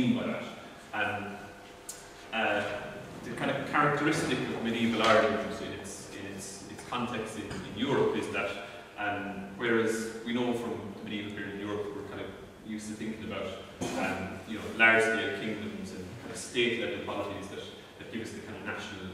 mean by that. And uh, the kind of characteristic of medieval Ireland in its, in its, its context in, in Europe is that um, whereas we know from the medieval period in Europe we're kind of used to thinking about um, you know, large-scale kingdoms and kind of state-level polities that, that give us the kind of national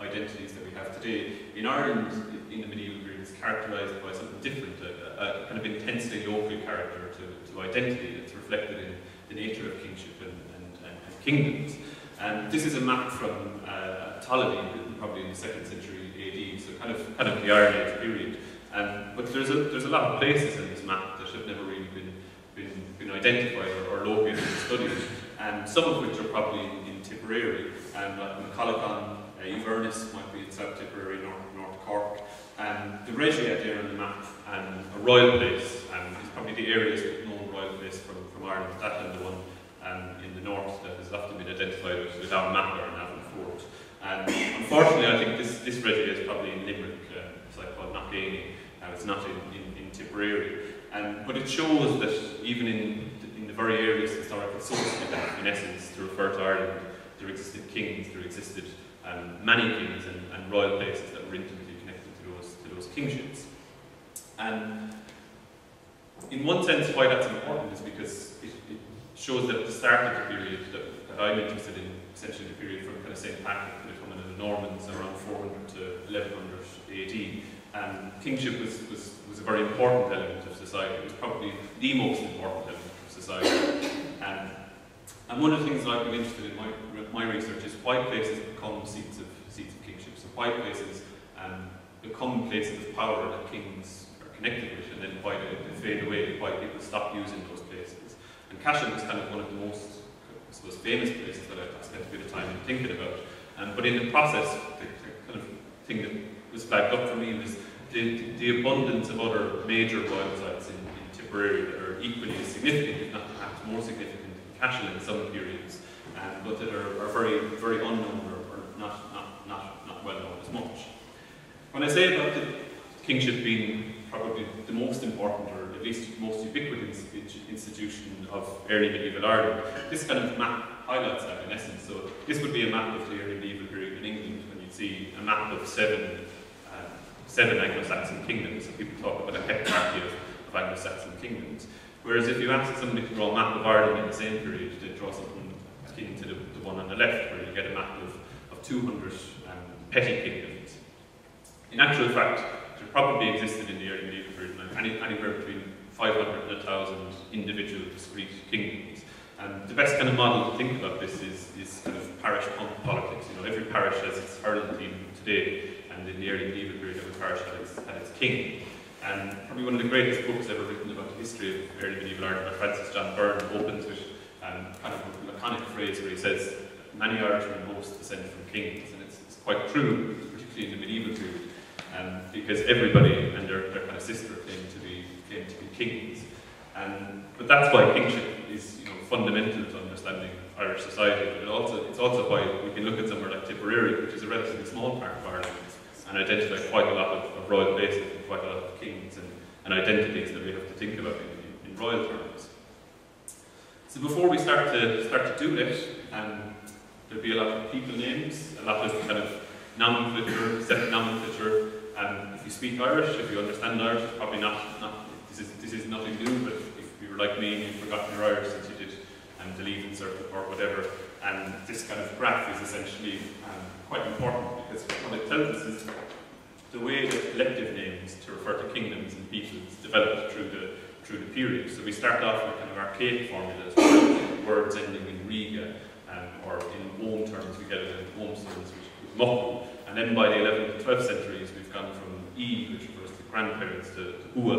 identities that we have today. In Ireland, in the medieval period, it's characterised by something different, a, a, kind of intensely local character to, to identity that's reflected in the nature of kingship and, and, and, and kingdoms. And this is a map from uh, Ptolemy, probably in the second century AD, so kind of kind of the Iron Age period. Um, but there's a there's a lot of places in this map that have never really been been, been identified or, or located and studied, and some of which are probably in, in Tipperary, um, like McCullochon, uh, might be in South Tipperary, North, North Cork. Um, the Regia there on the map, and a royal place, um, is probably the earliest known royal place from, from Ireland, that and the one um, in the north that has often been identified with, with Armagh and Navan Fort. And unfortunately, I think this, this regia is probably in Limerick, uh, it's like called Knockany, and it's not in, in, in Tipperary. And, but it shows that even in, in the very earliest historical sources, that in essence, to refer to Ireland, there existed kings, there existed um, many kings and, and royal places that were intimately connected to those, to those kingships. And in one sense, why that's important is because it, it shows that at the start of the period that, that I'm interested in, essentially the period from kind of St. Patrick to the coming of the Normans around 400 to 1100 AD, and kingship was, was, was a very important element of society. It was probably the most important element of society. And, and one of the things that I've been interested in my, my research is why places become seats of, seats of kingship. So why places um, become places of power that kings connected with, and then why they, they fade away, why people stop using those places. And Cashel is kind of one of the most, I suppose, famous places that I've spent a bit of time thinking about. Um, but in the process, the, the, kind of thing that was flagged up for me was the, the, the abundance of other major royal sites in, in, Tipperary that are equally as significant, if not perhaps more significant than Cashel in some periods, um, but that are, are, very, very unknown or, or not, not, not, not well known as much. When I say about the kingship being probably the most important or at least most ubiquitous institution of early medieval Ireland, this kind of map highlights that in essence. So this would be a map of the early medieval period in England when you'd see a map of seven um, seven Anglo-Saxon kingdoms. So people talk about a heptarchy of, of Anglo-Saxon kingdoms. Whereas if you ask somebody to draw a map of Ireland in the same period, they'd draw something akin to the, the one on the left, where you get a map of, of 200 um, petty kingdoms. In actual fact, probably existed in the early medieval period any, anywhere between 500 and 1,000 individual discrete kingdoms. And the best kind of model to think about this is, is kind of parish politics. You know, every parish has its hurling team today, and in the early medieval period, every parish had its, had its king. And probably one of the greatest books ever written about the history of early medieval Ireland by Francis John Byrne opens with um, kind of a laconic phrase where he says, many Irishmen boast descent from kings, and it's, it's quite true, particularly in the medieval period, um, because everybody and their, their kind of sister claimed to be claimed to be kings. And, but that's why kingship is you know, fundamental to understanding Irish society, but it also, it's also why we can look at somewhere like Tipperary, which is a relatively small part of Ireland, and identify quite a lot of, of royal places and quite a lot of kings and, and identities that we have to think about in, in, in royal terms. So before we start to start to do it, um, there'll be a lot of people names, a lot of kind of nomenclature, set nomenclature. And if you speak Irish, if you understand Irish, probably not, not this is this is nothing new, but if you were like me and you've forgotten your Irish since you did um, the leaving cert or whatever, and this kind of graph is essentially um, quite important because what it tells us is the way that collective names to refer to kingdoms and peoples developed through the through the period. So we start off with kind of archaic formulas, words ending in riga, um, or in Ogham terms we get it in Ogham sons, which is muckle. And then by the 11th and 12th centuries we've gone from E, which refers to grandparents, to, to Ua,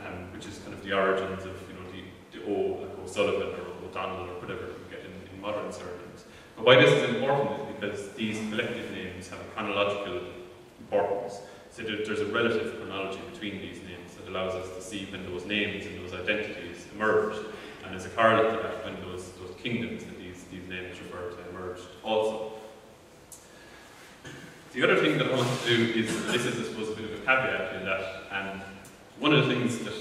um, which is kind of the origins of you know the, the O, like O'Sullivan or O'Donnell or whatever you get in, in modern surnames. But why this is important is because these collective names have a chronological importance. So there's a relative chronology between these names that allows us to see when those names and those identities emerged. And as a correlate to that, when those, those kingdoms that these, these names refer to emerged also. The other thing that I want to do is, this is I suppose a bit of a caveat in that, and one of the things that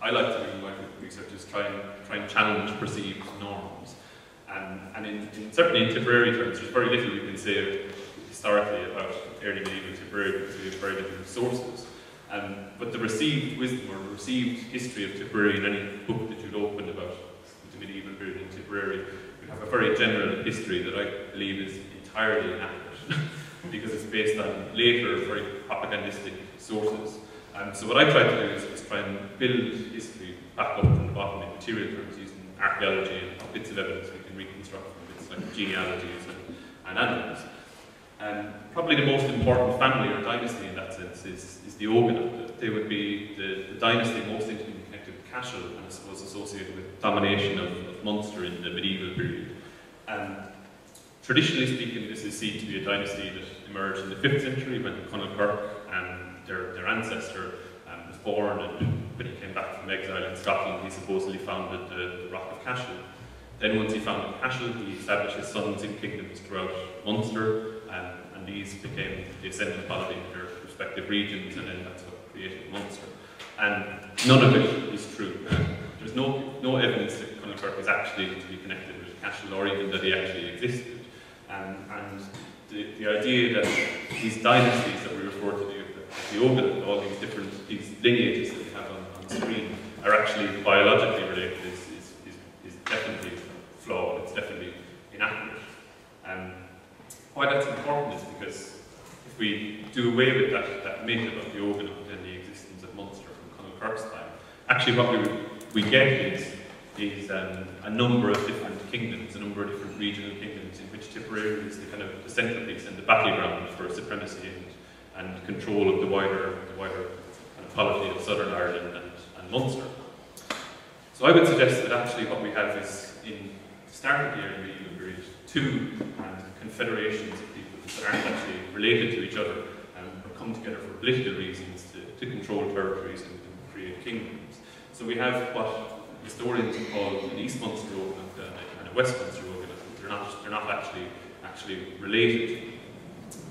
I like to do in my research is try and, try and challenge perceived norms. And, and in, in, certainly in Tipperary terms, there's very little we can say historically about early medieval Tipperary because we have very little sources. Um, but the received wisdom or received history of Tipperary in any book that you'd open about the medieval period in Tipperary would have a very general history that I believe is entirely inaccurate because it's based on later, very propagandistic sources. Um, so what I try to do is, is, try and build history back up from the bottom in material terms using archaeology and bits of evidence we can reconstruct from bits like genealogies and, and animals. And probably the most important family or dynasty in that sense is, is the Ógana. They would be the, the dynasty most intimately connected with Cashel and I suppose associated with domination of, of Munster in the medieval period. And traditionally speaking, this is seen to be a dynasty that emerged in the 5th century when Conall Corc and their, their ancestor um, was born and when he came back from exile in Scotland, he supposedly founded the, the Rock of Cashel. Then once he founded Cashel, he established his sons in kingdoms throughout Munster, and, and these became the ascendant polity in their respective regions, and then that's what created Munster. And none of it is true. Um, there's no, no evidence that Conall Corc is actually to be connected with Cashel, or even that he actually existed. Um, and, and the, the idea that these dynasties that we refer to, the, the all these different these lineages that we have on, on screen, are actually biologically related is, is, is, is definitely flawed, it's definitely inaccurate. Um, why that's important is because if we do away with that, that myth about the Ogham and the existence of Munster from Conall Corc's time, actually what we, we get is, is um, a number of different kingdoms, number of different regional kingdoms in which Tipperary is the kind of the centrepiece and the battleground for supremacy and, and control of the wider, the wider kind of polity of Southern Ireland and, and Munster. So I would suggest that actually what we have is in the start of the early medieval period, two um, confederations of people that aren't actually related to each other um, come together for political reasons to, to control territories and, and, create kingdoms. So we have what historians call an East Munster Ogham and a West Munster Ogham. They're not, they're not actually, actually related.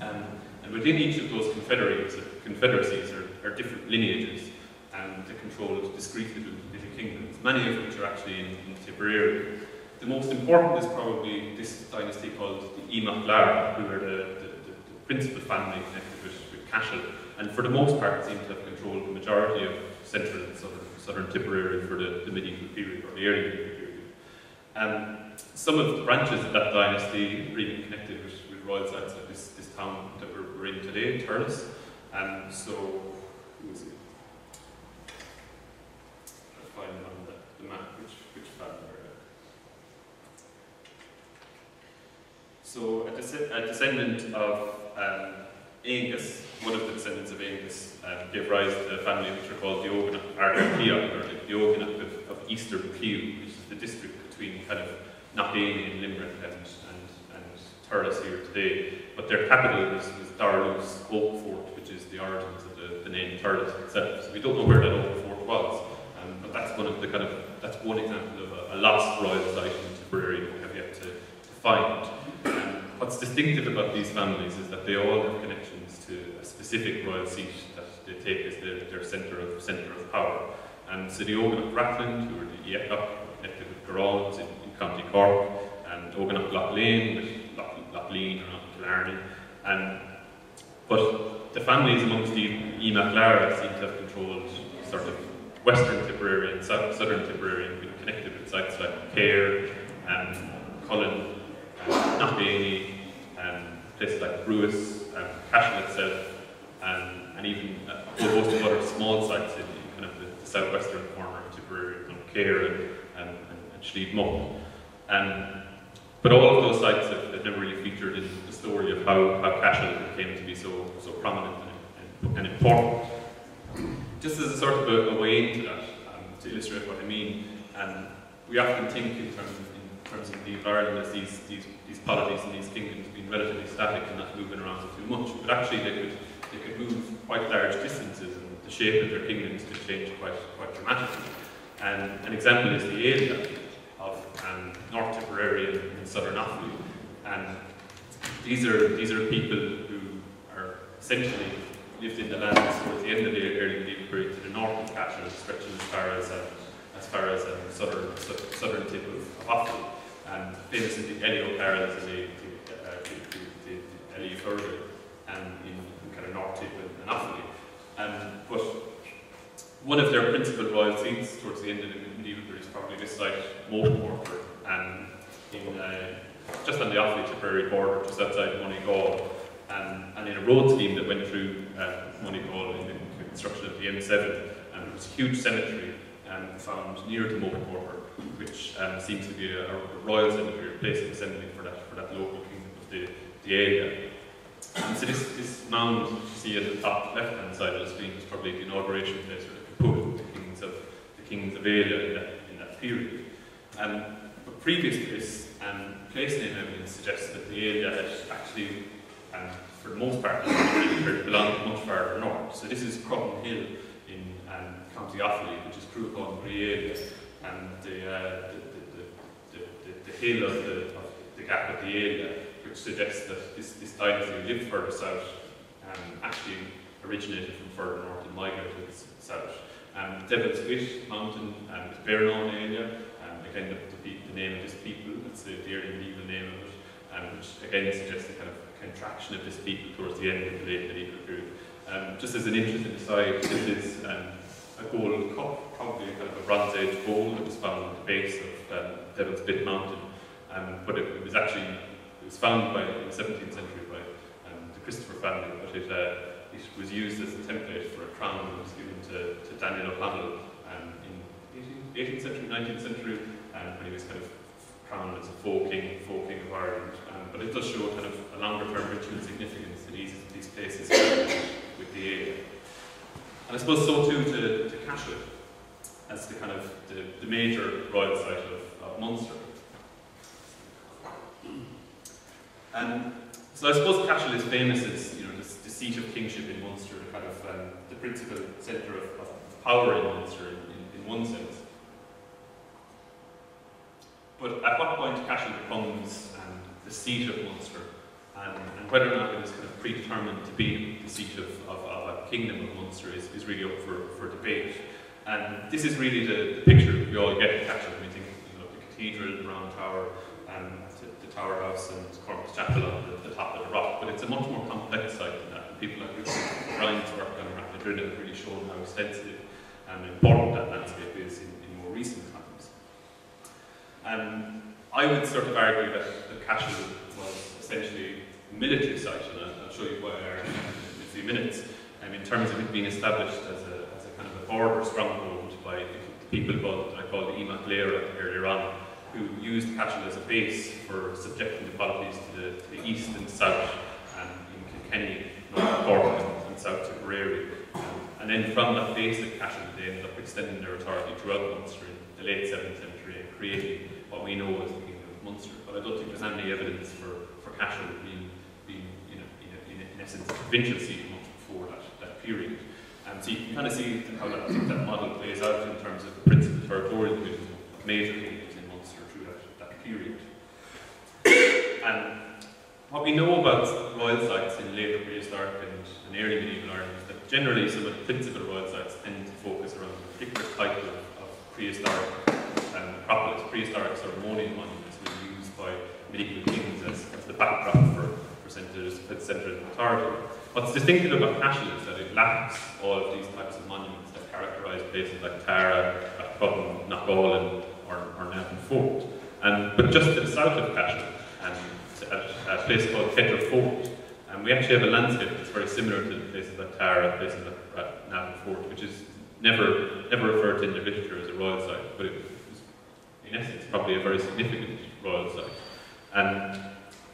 Um, and within each of those confederacies, confederacies are, are different lineages and they control discrete little, little kingdoms, many of which are actually in, in Tipperary. The most important is probably this dynasty called the Emac Lara, who are the, the, the, the, principal family connected with, with Cashel, and for the most part seem to have controlled the majority of central and southern, southern Tipperary for the, the, medieval period, or the early period. Um, some of the branches of that dynasty are even connected with, with royal sites like this, this town that we're, we're in today, Thurles. Um, so, who is it? I'll find on the, the map which, which family So a, a descendant of um, Aengus, one of the descendants of Angus, um, gave rise to a family which are called the Ogan or the Ogan of, of Easter Buccleuch, which is the district between kind of Knockane in Limerick and, and, and Thurles here today. But their capital was, was Darlu's Oak Fort, which is the origins of the, the name Thurles itself. So we don't know where that Oak Fort was, um, but that's one of the kind of, that's one example of a, a lost royal site in Tipperary we have yet to find. And what's distinctive about these families is that they all have connections to a specific royal seat that they take as their, their centre of, centre of power. And so the Ogan of Rathlin, who are the Iechach, Garrod in, in County Cork, and Ogan of Lochlane with Loch, Lochleen around Killarney. And, but the families amongst the Imachlara seem to have controlled sort of western Tipperary and southern Tipperary and been connected with sites like Cahir and Cullen and Knockbainey and places like Brewis and Cashel itself and, and even uh, a whole host of other small sites in, in kind of the, the, southwestern corner of Tipperary, and, and, and, Muck. Um, and but all of those sites have, have, never really featured in the story of how, how Cashel came to be so, so prominent and, and, and important. Just as a sort of a, a way into that, um, to illustrate what I mean, and we often think in terms of, in terms of the Ireland as these, these, these polities and these kingdoms being relatively static and not moving around too much, but actually they could, they could move quite large distances and the shape of their kingdoms could change quite, quite dramatically. And an example is the Aelia um, North Tipperary and, and Southern Offaly. And these are, these are people who are essentially lived in the lands towards the end of the early medieval period to the north of Cashel, stretching as far as um, as far as um, southern su southern tip of, of Offaly. And famous in the Ely O'Carroll is the uh, Elio further and in, in, kind of north tip and, and Offaly. Um, but one of their principal royal seats towards the end of the is probably this site, Moathporter, and in uh, just on the Offaly Tipperary border, just outside Moneygall and, and in a road scheme that went through uh, Moneygall in the construction of the M7. And it was a huge cemetery um, found near to Moathporter, which um, seems to be a, a, royal cemetery, a place of assembly for that, for that local kingdom of the, the area. And so this, this mound you see at the top left-hand side of the screen is probably the inauguration place for the Kaput, of in that, in that period. Um, but previous to this, um, place name evidence suggests that the area actually and for the most part, belonged much further north. So this is Crumton Hill in um, County Offaly, which is Cruachan area, and the, uh, the, the, the, the, hill of the, of the gap of the area, which suggests that this, this dynasty lived further south, um, actually originated from further north and migrated south. Um, Devil's Bit Mountain um, is Bearnown area, um, again the, the, the, name of this people, that's the, the early medieval name of it, um, which again suggests a kind of contraction of this people towards the end of the late medieval period. Um, just as an interesting aside, this is um, a gold cup, probably kind of a Bronze Age bowl that was found at the base of um, Devil's Bit Mountain. Um, but it, it, was actually it was found by, in the 17th century by um, the Christopher family, but it, uh, it was used as a template for a crown that was given to, to Daniel O'Connell um, in 18th century, 19th century, when he was kind of crowned as a folk king, folk king of Ireland. Um, but it does show kind of a longer term ritual significance to these, these places with the area. And I suppose so too to, to Cashel as the kind of the, the major royal site of, of Munster. And so I suppose Cashel is famous as you know the, the seat of kingship in Munster, the kind of um, the principal centre of, of, power in Munster in, in, in one sense. But at what point Cashel becomes um, the seat of Munster, and, and, whether or not it is kind of predetermined to be the seat of, of, of a kingdom of Munster is, is really up for, for debate. And this is really the, the picture we all get of Cashel we think you know, the cathedral, the round tower, and the, the tower house and Cormac's Chapel on the, the, top of the rock. But it's a much more complex site than that. People like Brian's work on Have really shown how extensive and important that landscape is in, in more recent times. Um, I would sort of argue that the Cashel was essentially a military site, and I'll, show you why in a few minutes, um, in terms of it being established as a, as a kind of a border stronghold by the people called, I called the Emac earlier on, who used Cashel as a base for subjecting the polities to the, to the east and south, and in Kilkenny, North Cork, and, and South Tipperary. Um, and then from that base at Cashel, they ended up extending their authority throughout Munster in the late 7th century and creating what we know as the Kingdom of Munster. But I don't think there's any evidence for, for Cashel being, being you know, in, in, in essence, a provincial seat much before that, that period. And so you can kind of see how that, that model plays out in terms of the principal territorial division of major kingdoms in Munster through that, that period. And what we know about royal sites in later prehistoric and, and early medieval Ireland is that generally some of the principal sites tend to focus around a particular type of, of prehistoric um, acropolis, prehistoric ceremonial monuments were used by medieval kings as, as the backdrop for, for centres, central authority. What's distinctive about Cashel is that it lacks all of these types of monuments that characterise places like Tara, Cutton, Knockall, or, or Navan Fort. And, but just to the south of Cashel, and a place called Ketter Fort, we actually have a landscape that's very similar to the places like Tara, places like Navan Fort, which is never never referred to in the literature as a royal site, but it was, in essence, probably a very significant royal site. And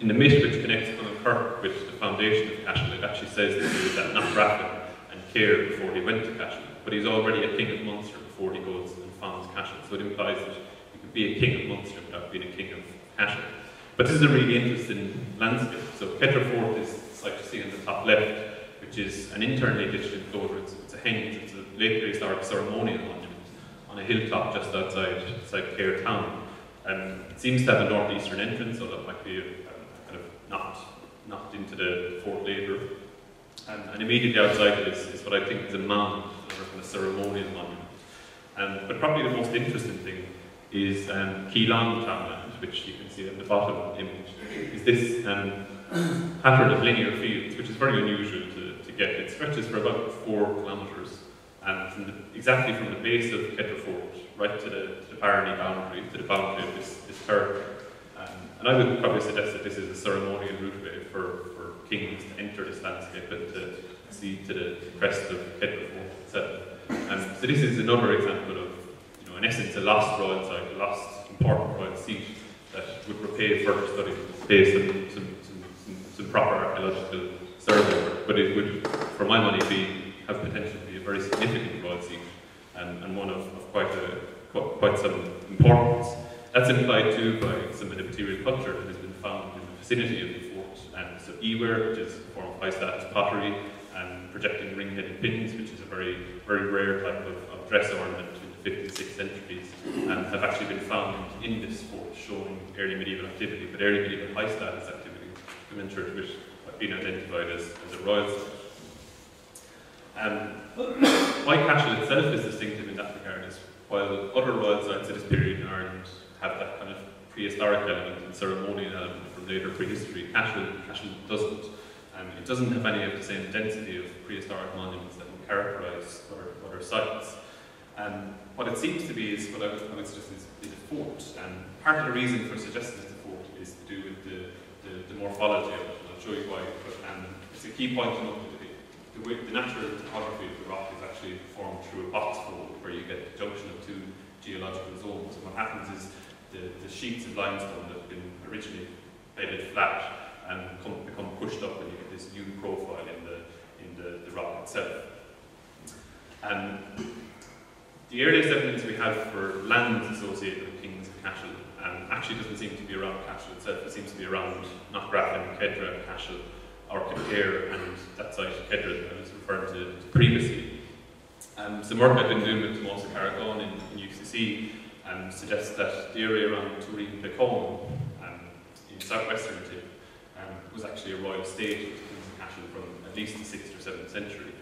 in the myth which connects on the Kirk with the foundation of Cashel, it actually says that he was at Knockgraffon and Cahir before he went to Cashel. But he's already a king of Munster before he goes and founds Cashel. So it implies that you could be a king of Munster without being a king of Cashel. But this is a really interesting landscape. So Ketter Fort like you see in the top left, which is an internally ditched enclosure. It's, it's a henge, it's a late prehistoric ceremonial monument on a hilltop just outside, outside Cahir town. Um, it seems to have a northeastern entrance, so that might be a kind of knocked, knocked into the fort later. Um, and immediately outside it is, is, what I think is a mound, or kind of ceremonial monument. Um, but probably the most interesting thing is um, Keylong townland, which you can see at the bottom of the image, is this um, pattern of linear fields, which is very unusual to, to get. It stretches for about four kilometres, and from the, exactly from the base of Ketter Fort right to the, to the Barony boundary, to the boundary of this, this territory. Um, and I would probably suggest that this is a ceremonial routeway for, for kings to enter this landscape and to see to the crest of Ketter Fort itself. Um, so this is another example of, you know, in essence, a royal site, a lost important royal seat that would repay further study based on some, some proper archaeological survey, but it would, for my money, be have potential to be a very significant seat and, and one of, of quite, a, quite some importance. That's implied too by some of the material culture that has been found in the vicinity of the fort. And so ewer, which is a form of high status pottery, and projecting ring-headed pins, which is a very, very rare type of, of dress ornament in the 5th and 6th centuries, and have actually been found in this fort showing early medieval activity, but early medieval high status activity, commensurate with what been identified as, as a royal site. Um, why Cashel itself is distinctive in that regard is while other royal sites of this period in Ireland have that kind of prehistoric element and ceremonial element from later prehistory, Cashel, Cashel doesn't. Um, it doesn't have any of the same density of prehistoric monuments that would characterise other, other sites. Um, what it seems to be is what I would, suggest is, is, a fort. And part of the reason for suggesting it's a fort is to do with the, the, the morphology of it. And I'll show you why. But, um, it's a key point to note the, way, the natural topography of the rock is actually formed through a box fold where you get the junction of two geological zones. And what happens is the, the sheets of limestone that have been originally bedded flat and come, become pushed up and you get this new profile in the, in the, the rock itself. And the earliest evidence we have for lands associated with kings Cashel um, actually doesn't seem to be around Cashel itself, it seems to be around Knockgraffon, Kedra, Cashel, or Kildare and that site Kedra that I was referring to, previously. Um, some work I've been doing with Tomas Carragáin in, in UCC um, suggests that the area around Toureen Peakaun um, in southwestern Tip um, was actually a royal state of of Cashel from at least the 6th or 7th century.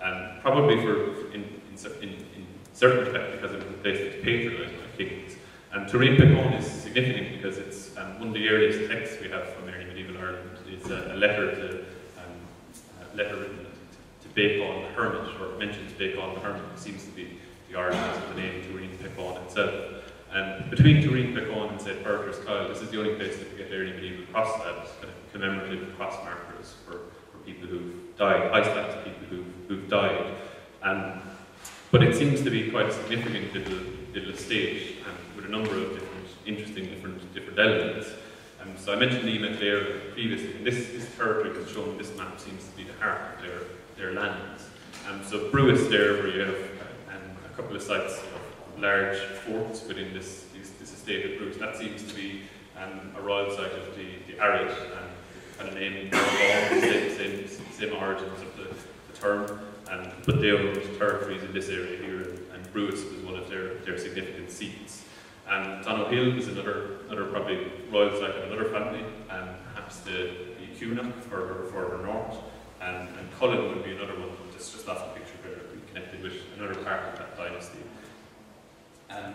Um, probably for, in, in, in, in certain respect because it was a place that's patronised by kings. And Toureen is significant because it's um, one of the earliest texts we have from early medieval Ireland it's a, a letter to um, a letter written to, to Beccán the Hermit, or mentioned to Beccán the Hermit, it seems to be the origin of the name Toureen Peakaun itself. And between Toureen Peakaun and St. Berrihert's Kyle, this is the only place that we get early medieval cross slabs, kind of commemorative cross markers for, for people who've died, high slabs of people who've, who've died. And, but it seems to be quite significant little, little with a number of different, interesting different, different elements. Um, so I mentioned Nimet there previously, and this, this territory that's shown this map seems to be the heart of their, their lands. Um, so Brewis there, where you have um, a couple of sites of large forts within this, this, this estate of Brewis, that seems to be um, a royal site of the, the Arid, and kind of named the same, same, same origins of the, the term. And, but they owned territories in this area here, and Brewis was one of their, their significant seats. And Donohill is another, another probably royal of another family, and perhaps the, the Cunach further, further north, and, and Cullen would be another one that's just off the picture we connected with another part of that dynasty. And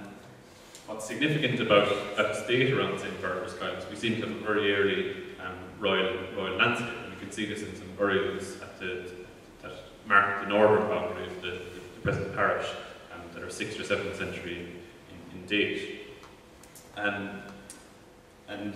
what's significant about that estate around St. Barbara's Islands, we seem to have a very early um, royal, royal landscape, and you can see this in some burials at the, that mark the northern boundary of the, the, the present parish, um, that are 6th or 7th century in date. Um, and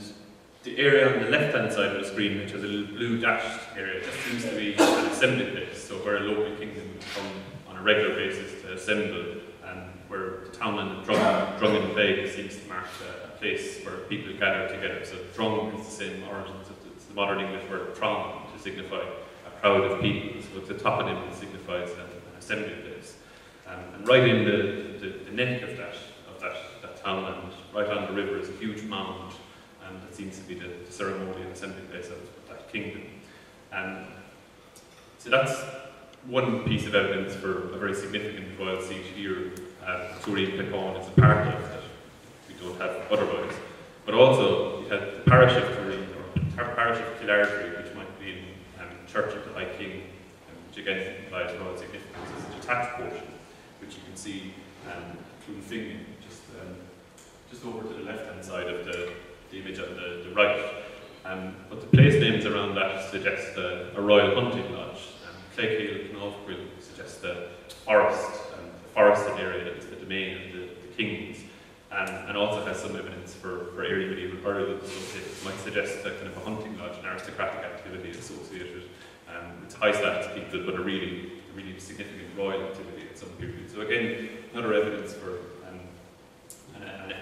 the area on the left-hand side of the screen, which has a little blue dashed area, just seems to be an assembly place, so where a local kingdom would come on a regular basis to assemble, and where the townland of Drung, Bay seems to mark a, a, place where people gather together. So Drung is the same origins, it's the modern English word Trong, to signify a crowd of people, so a toponym signifies an, an assembly place. Um, and right in the, the, the neck of that, of that, that townland, right on the river, is a huge mound and it seems to be the, the ceremonial assembly place of that kingdom. And so that's one piece of evidence for a very significant royal seat here at Toureen Peakaun is a part of that we don't have otherwise. But also, you had the parish of Turin, or the parish of Killartry, which might be in um, Church of the High King, um, which again implies royal significance as a detached portion, which you can see um, just, um, just over to the left-hand side of the, the image on the, the right. Um, but the place names around that suggest uh, a royal hunting lodge. Um, Cleghill Knofgrill suggests a forest, and the forested area is the domain of the, the kings, and, and also has some evidence for, for early medieval burials. So it might suggest a kind of a hunting lodge, an aristocratic activity associated um, with high status people, but a really, really significant royal activity at some period. So again, another evidence for um,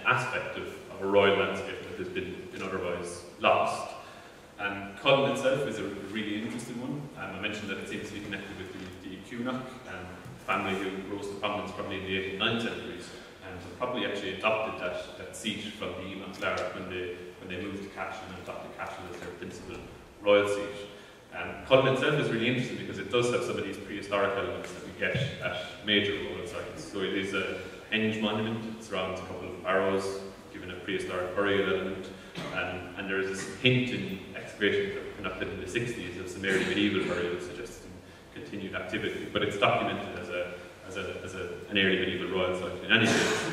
aspect of, of a royal landscape that has been, been otherwise lost. And Cullen itself is a really interesting one. Um, I mentioned that it seems to be connected with the, the Cunach um, family who rose to prominence probably in the 8th and 9th centuries and probably actually adopted that, that seat from the Immaculata when they, when they moved to Cashel and adopted Cashel as their principal royal seat. And Cullen itself is really interesting because it does have some of these prehistoric elements that we get at major royal sites. So it is a henge monument, it surrounds a couple of arrows, given a prehistoric burial element, and, and there is this hint in excavations that conducted in the 60s of some early medieval burials suggesting continued activity, but it's documented as a as, a, as a, an early medieval royal site in any case.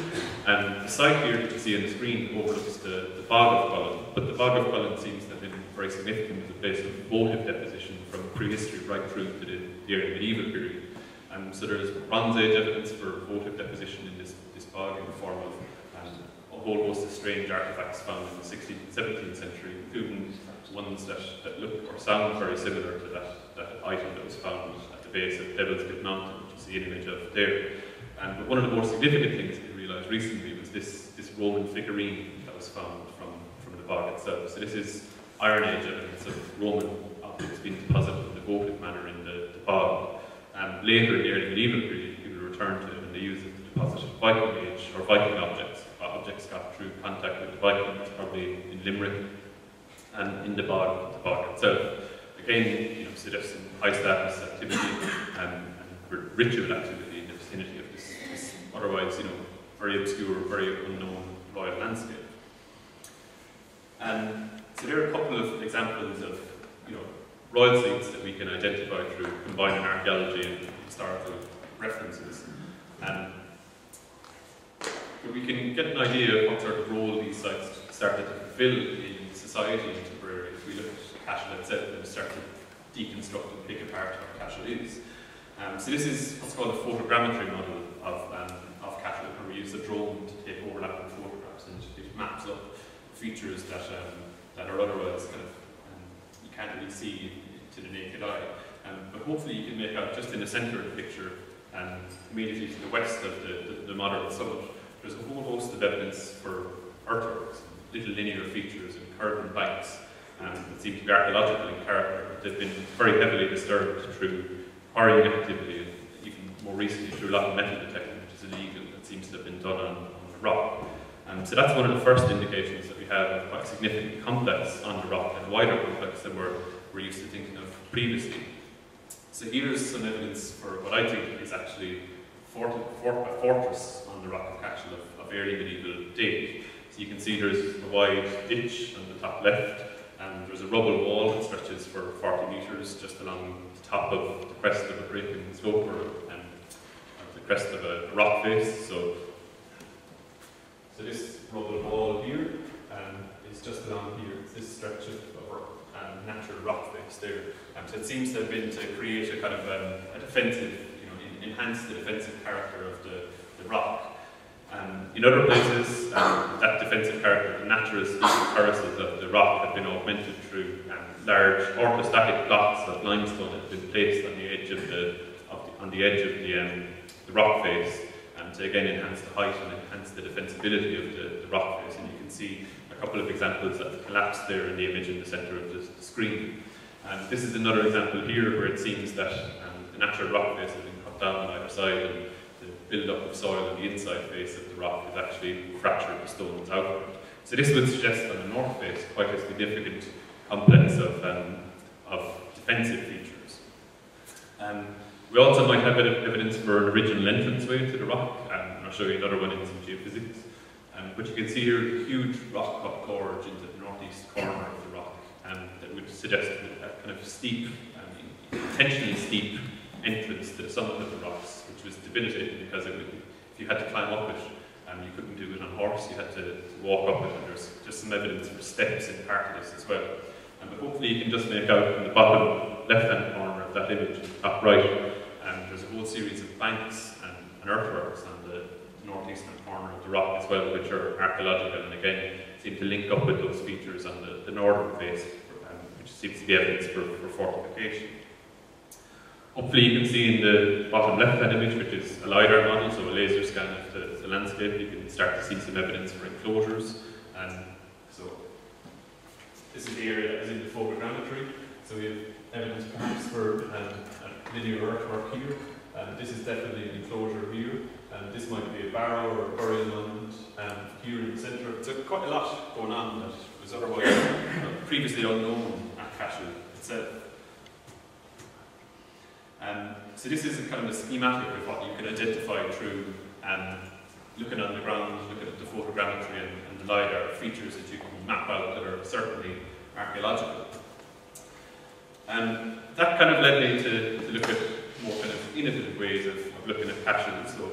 And the site here you see on the screen overlooks the, the Bog of Cullen, but the Bog of Cullen seems to have been very significant as a place of votive deposition from prehistory right through to the, the early medieval period. And so there's Bronze Age evidence for votive deposition in in the form of um, a strange artifacts found in the 16th and 17th century, including ones that, that look or sound very similar to that, that item that was found at the base of Devil's Bit Mountain, which you see an image of there. And one of the more significant things we realised recently was this, this Roman figurine that was found from, from the bog itself. So this is Iron Age evidence of Roman objects being deposited in a votive manner in the, the bog. Um, later in the early medieval period, people returned to it and they used it deposit Viking Age or Viking objects. Objects got through contact with the Vikings, probably in Limerick, and in the bog, the bog itself. Again, you know, suggesting high status activity and, and ritual activity in the vicinity of this, this, otherwise, you know, very obscure, very unknown royal landscape. And so there are a couple of examples of, you know, royal seats that we can identify through combining archaeology and historical references. And we can get an idea of what sort of role these sites started to fulfill in society in Tipperary if we look at Cashel itself and start to deconstruct and pick apart what Cashel is. Um, so this is what's called a photogrammetry model of, um, of Cashel, where we use a drone to take overlapping photographs and it maps up features that, um, that are otherwise kind of um, you can't really see to the naked eye. Um, but hopefully you can make out just in the centre of the picture and immediately to the west of the, the, the modern summit, there's a whole host of evidence for earthworks, little linear features and curved banks um, that seem to be archaeological in character, but they've been very heavily disturbed through quarrying activity and even more recently through a lot of metal detecting, which is illegal, that seems to have been done on, on the rock. Um, so that's one of the first indications that we have of quite significant complex on the rock and wider complex than we're, we're used to thinking of previously. So here's some evidence for what I think is actually fort a fortress the rock Cashel of, of early medieval date. So you can see there's a wide ditch on the top left, and there's a rubble wall that stretches for 40 metres just along the top of the crest of a breaking slope or um, the crest of a rock face. So, so this rubble wall here um, is just along here. This stretch of um, natural rock face there. Um, so it seems to have been to create a kind of um, a defensive, you know, enhance the defensive character of the, the rock. Um, in other places, um, that defensive character, the natural terraces of the rock have been augmented through um, large orthostatic blocks of limestone that have been placed on the edge of the, of the on the edge of the, um, the rock face um, to again enhance the height and enhance the defensibility of the, the rock face. And you can see a couple of examples that collapse there in the image in the centre of the, the screen. And this is another example here where it seems that um, the natural rock face has been cut down on either side and build-up of soil on the inside face of the rock has actually fractured the stones outward. So this would suggest on the north face quite a significant complex of, um, of defensive features. Um, we also might have evidence for an original entranceway to the rock, and I'll show you another one in some geophysics. Um, but you can see here a huge rock cut gorge into the northeast corner of the rock um, that would suggest a kind of steep, intentionally steep entrance to the summit of the rocks because it would, if you had to climb up it, um, you couldn't do it on horse, you had to, walk up it, and there's just some evidence for steps in part of this as well. Um, but hopefully you can just make out in the bottom left-hand corner of that image, top right, um, there's a whole series of banks and, and earthworks on the northeastern corner of the rock as well, which are archaeological and again seem to link up with those features on the, the northern face, um, which seems to be evidence for, for fortification. Hopefully you can see in the bottom left-hand image, which is a LiDAR model, so a laser scan of the, the, landscape, you can start to see some evidence for enclosures. And so this is the area that is in the photogrammetry. So we have evidence perhaps for um, linear earthwork here. And this is definitely an enclosure here. And this might be a barrow or a burial monument um, here in the centre. So quite a lot going on that was otherwise previously unknown at Cashel itself. Um, so this is a kind of a schematic of what you can identify through um, looking on the ground, looking at the photogrammetry and, and the LiDAR features that you can map out that are certainly archaeological. Um, that kind of led me to, to, look at more kind of innovative ways of, of looking at caches. So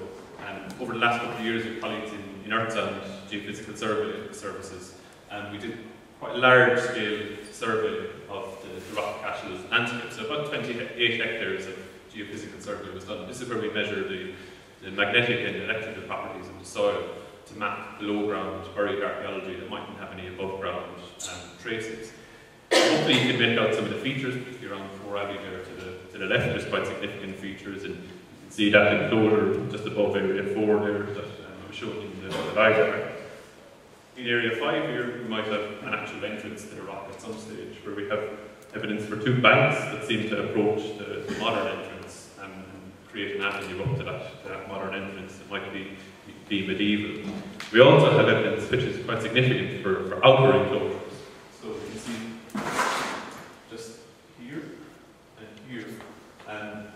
um, over the last couple of years with colleagues in, in Earthsound Geophysical Survey Services, um, we did quite large scale survey of the, the rock caches landscape. So about 28 hectares of geophysical survey was done. This is where we measure the, the magnetic and electrical properties of the soil to map below ground buried archaeology that mightn't have any above ground um, traces. Hopefully you can make out some of the features, particularly around Hore Abbey there to the, to the left, there's quite significant features and you can see that enclosure just above area 4 there that um, I was showing in the, the diagram. In area 5 here, we might have an actual entrance to the rock at some stage, where we have evidence for two banks that seem to approach the, the modern entrance and, and, create an avenue up to that, to that modern entrance that might be, be medieval. We also have evidence which is quite significant for, for outer enclosures. So you can see just here and here, and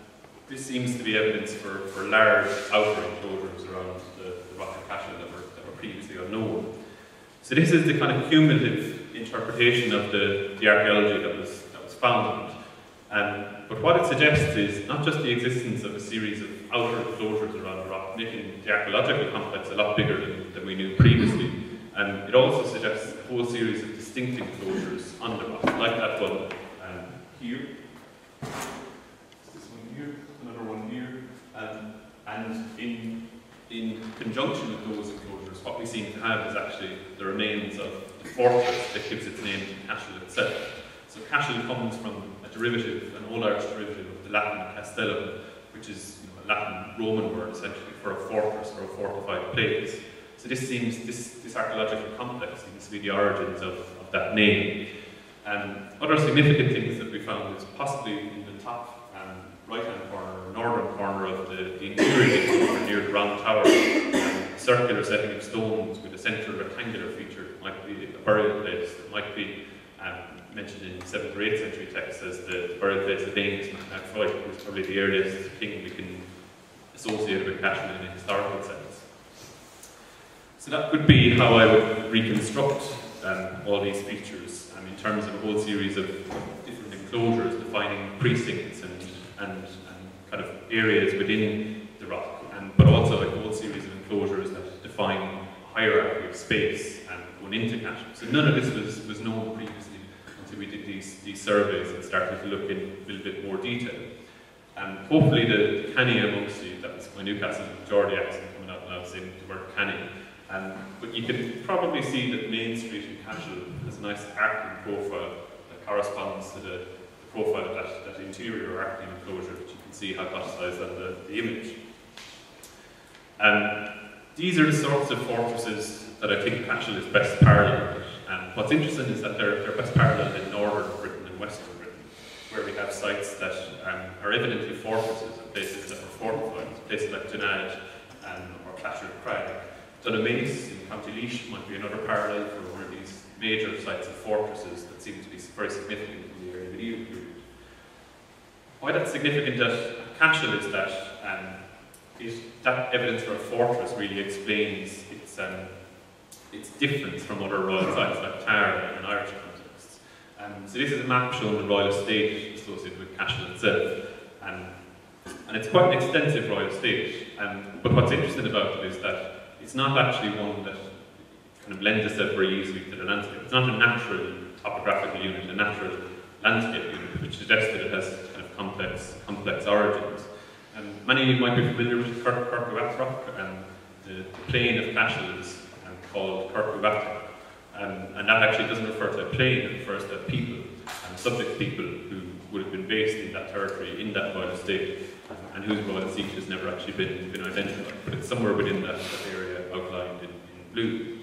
this seems to be evidence for, for large outer enclosures around the, the rock and that were, that were previously unknown. So this is the kind of cumulative interpretation of the, the archaeology that was, that was found. Um, but what it suggests is not just the existence of a series of outer closures around the rock, making the archaeological complex a lot bigger than, than we knew previously. And it also suggests a whole series of distinct enclosures on the rock, like that one um, here, this one here, another one here, um, and in, in conjunction with those what we seem to have is actually the remains of the fortress that gives its name to Cashel itself. So Cashel comes from a derivative, an Old Irish derivative of the Latin castellum, which is you know, a Latin Roman word essentially for a fortress or a fortified place. So this seems, this, this archaeological complex seems to be the origins of, of that name. And other significant things that we found is possibly in the top um, right-hand corner, northern corner of the, the interior near the round tower, circular setting of stones with a central rectangular feature be a burial place that might be um, mentioned in 7th or 8th century texts as the burial place of Danes Freud, which is probably the earliest thing we can associate with Cashel in a historical sense. So that could be how I would reconstruct um, all these features um, in terms of a whole series of different enclosures defining precincts and, and, and kind of areas within the rock, and, but also a whole series of enclosures that define hierarchy of space and going into Cashel. So none of this was, was known previously until we did these, these surveys and started to look in a little bit more detail. And hopefully the, the amongst you, that was my Newcastle Geordie accent coming out now saying the word canny. Um, but you can probably see that Main Street in Cashel has a nice arcing profile that corresponds to the, the profile of that, that interior arcing enclosure, which you can see hypothesized on the, the image. And these are the sorts of fortresses that I think Cashel is best paralleled. And what's interesting is that they're, they're best paralleled in northern Britain and western Britain where we have sites that um, are evidently fortresses and places that were fortified, places like Dunadd um, or Clatchard Craig. Dunamace in County Laois might be another parallel for one of these major sites of fortresses that seem to be very significant in the early medieval period. Why that's significant at Cashel is that um, it, that evidence for a fortress really explains its, um, its different from other royal sites like Tara and Irish um, so this is a map showing the royal estate associated with Cashel itself. Um, and it's quite an extensive royal estate. Um, but what's interesting about it is that it's not actually one that kind of lends itself very easily to the landscape. It's not a natural topographical unit, a natural landscape unit, which suggests that it has kind of complex, complex origins. Um, many of you might be familiar with Kirk, Rock, and the, the plain of Cashel is um, called Kirkuathach. Um, and that actually doesn't refer to a plain, it refers to people, and subject people who would have been based in that territory, in that estate, um, and whose royal seat has never actually been, been identified. But it's somewhere within that, that area outlined in, in, blue.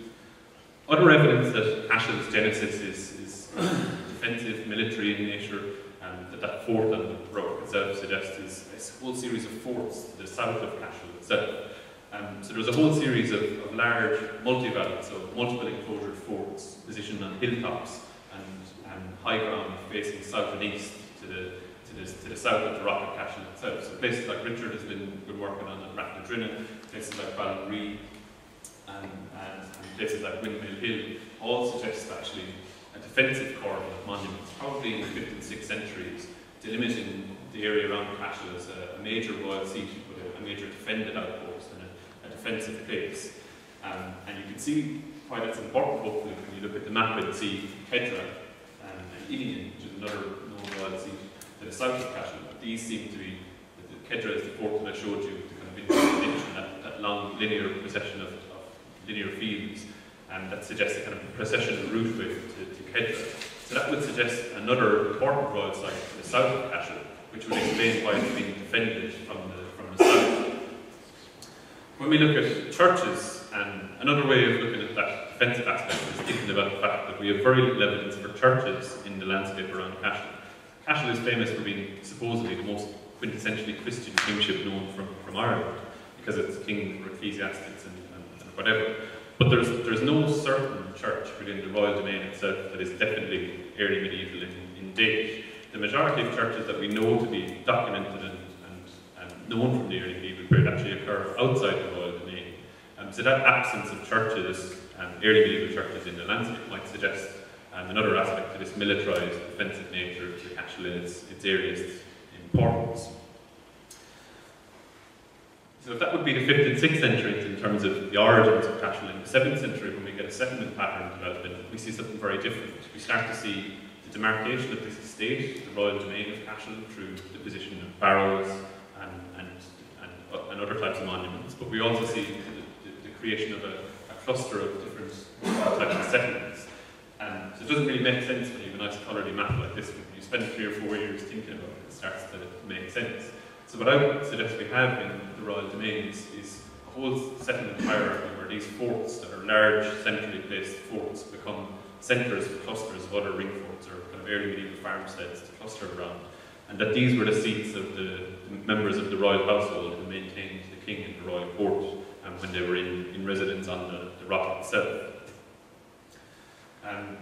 Other evidence that Cashel's genesis is, is defensive, military in nature, and that that fort on the rock itself suggests is a whole series of forts to the south of Cashel itself. Um, so there's a whole series of, of large multi-valent, so multiple enclosure forts positioned on hilltops and, and high ground facing south and east to the, to the, to the south of the rock of Cashel itself. So places like Richard has been, been working on at Rathnadrinna, places like Ballinree and, and, and places like Windmill Hill all suggest actually a defensive cordon of monuments, probably in the 5th and 6th centuries, delimiting the area around Cashel as a, a major royal seat, but a, a major defended outpost defensive place. Um, and you can see why that's important, when you look at the map and see Kedra um, and Inian, which is another known royal seat to the south of Cashel. But these seem to be, the Kedra is the fort that I showed you, the kind of that, that long linear procession of, of, linear fields, and that suggests a kind of processional route to, to Kedra. So that would suggest another important road site to the south of Cashel, which would explain why it's being defended from the, from the south. When we look at churches, and another way of looking at that defensive aspect is thinking about the fact that we have very little evidence for churches in the landscape around Cashel. Cashel is famous for being supposedly the most quintessentially Christian kingship known from, from Ireland, because it's king for ecclesiastics and, and, and whatever. But there's, there's no certain church within the royal domain itself that is definitely early medieval in, in date. The majority of churches that we know to be documented and, and, one from the early medieval period actually occur outside the royal domain. Um, so that absence of churches, um, early medieval churches in the landscape might suggest um, another aspect to this militarised defensive nature to Cashel in its, its earliest importance. So that would be the 5th and 6th centuries in terms of the origins of Cashel. In the 7th century, when we get a settlement pattern development, we see something very different. We start to see the demarcation of this estate, the royal domain of Cashel, through the position of barrows, and other types of monuments, but we also see the, the, the creation of a, a, cluster of different types of settlements. And so it doesn't really make sense when you have a nice colourly map like this, you spend three or four years thinking about it, it starts to make sense. So what I would suggest we have in the royal domains is a whole settlement hierarchy where these forts that are large, centrally placed forts become centres for clusters of other ring forts or kind of early medieval farmsteads to cluster around and that these were the seats of the, members of the royal household who maintained the king in the royal court um, when they were in, in residence on the, the rock itself. Um,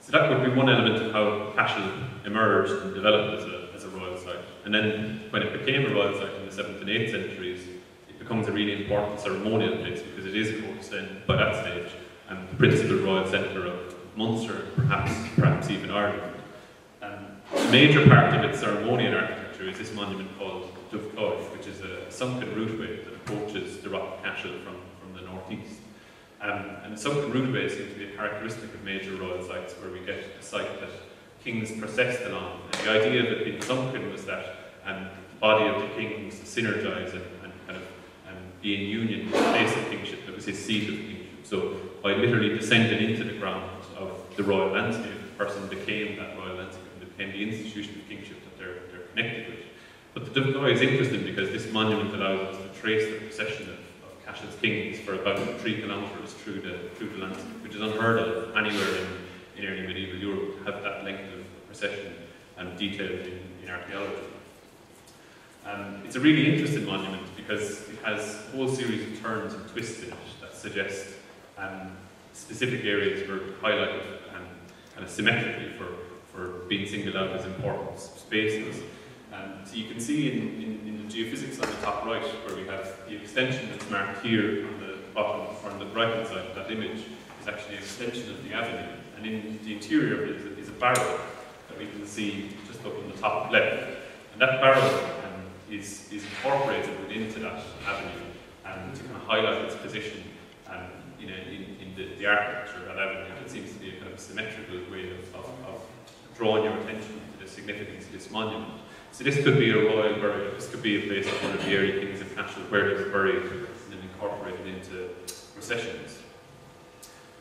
so that would be one element of how Cashel emerged and developed as a, as a royal site. And then when it became a royal site in the 7th and 8th centuries, it becomes a really important ceremonial place because it is, of course, then by that stage, um, the principal royal centre of Munster, perhaps, perhaps even Ireland. A major part of its ceremonial architecture is this monument called Dubh which is a sunken routeway that approaches the Rock Cashel from, from the northeast. Um, and the sunken routeway seems to be a characteristic of major royal sites where we get a site that kings processed along. And the idea of it being sunken was that um, the body of the king was to synergize and, and kind of um, be in union with the place of kingship that was his seat of kingship. So by literally descending into the ground of the royal landscape, the person became that royal and the institution of kingship that they're, they're connected with. But the Dubh is interesting because this monument allows us to trace the procession of, of Cashel's kings for about three kilometres through the, through the landscape, which is unheard of anywhere in, in early medieval Europe to have that length of procession and detailed in, in archaeology. Um, it's a really interesting monument because it has a whole series of turns and twists in it that suggest um, specific areas were highlighted um, kind of symmetrically for, for being singled out as important spaces. And so you can see in, in, in, the geophysics on the top right, where we have the extension that's marked here on the bottom, or on the right hand side of that image, is actually an extension of the avenue. And in the interior is a, is a barrow that we can see just up in the top left. And that barrel um, is, is incorporated into that avenue and to kind of highlight its position um, you know, in, in the, the, architecture of that avenue. It seems to be a kind of symmetrical way of drawing your attention to the significance of this monument. So this could be a royal burial, this could be a place of one of the early kings of Cashel where buried and then incorporated into processions.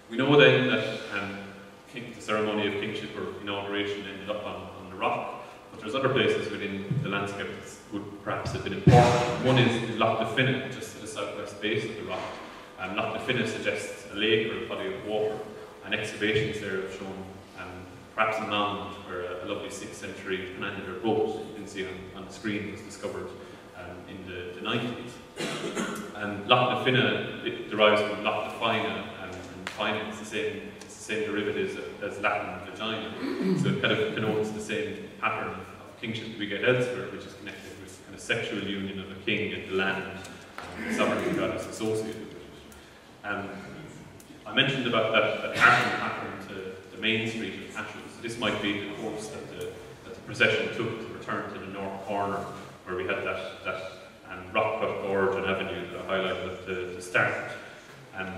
We know then that um, king, the ceremony of kingship or inauguration ended up on, on the rock, but there's other places within the landscape that would perhaps have been important. One is, Loch Finna, just to the southwest base of the rock. Um, Loch Finna suggests a lake or a body of water, and excavations there have shown um, perhaps a mound where a, lovely 6th century peninsular boat, you can see on, on the screen, was discovered um, in the, the 90s. And Loch Finna, it derives from Loch Fina, and, and Fina is the same, the same derivative as, as Latin vagina. So it kind of connotes the same pattern of, of kingship that we get elsewhere, which is connected with kind of sexual union of a king and the land, and the sovereignty God is associated with it. Um, I mentioned about that, that pattern to the main street of Cashel. This might be the course that the, that the procession took to return to the north corner, where we had that, that um, rock cut gorge and avenue that I highlighted at the, the start. And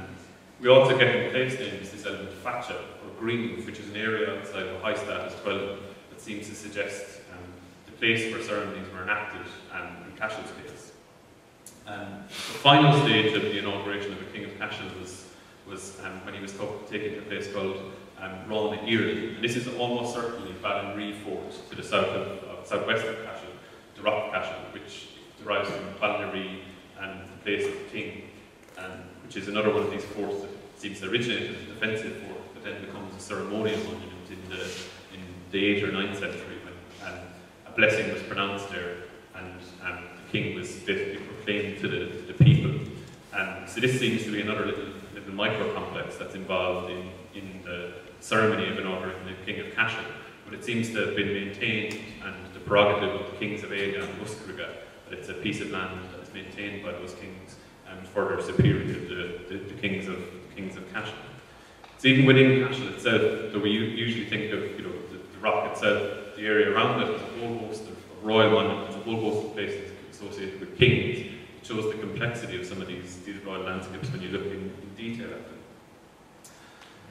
we also get in place names this element facha, or green, which is an area outside of a high status dwelling that seems to suggest um, the place where ceremonies were enacted and in Cashel's case. Um, the final stage of the inauguration of the King of Cashel was, was um, when he was taken to a place called um, Ron Early. And this is almost certainly Ballinree Fort to the south of, of southwest of Cashel, the Rock Cashel, which derives from Ballinree and the place of the king, um, which is another one of these forts that seems to originate as a defensive fort, but then becomes a ceremonial monument in the, in the 8th or 9th century when um, a blessing was pronounced there and um, the king was basically proclaimed to the, to the people. And so this seems to be another little, little micro-complex that's involved in, in the ceremony of inaugurating the King of Cashel, but it seems to have been maintained and the prerogative of the kings of Eiga and Muskriga, that it's a piece of land that is maintained by those kings and further superior to the, the, the kings of the kings of Cashel. So even within Cashel itself, though we usually think of you know the, the rock itself, the area around it is a whole host of, of royal monuments, a whole host of places associated with kings. It shows the complexity of some of these, these royal landscapes when you look in, in detail at them.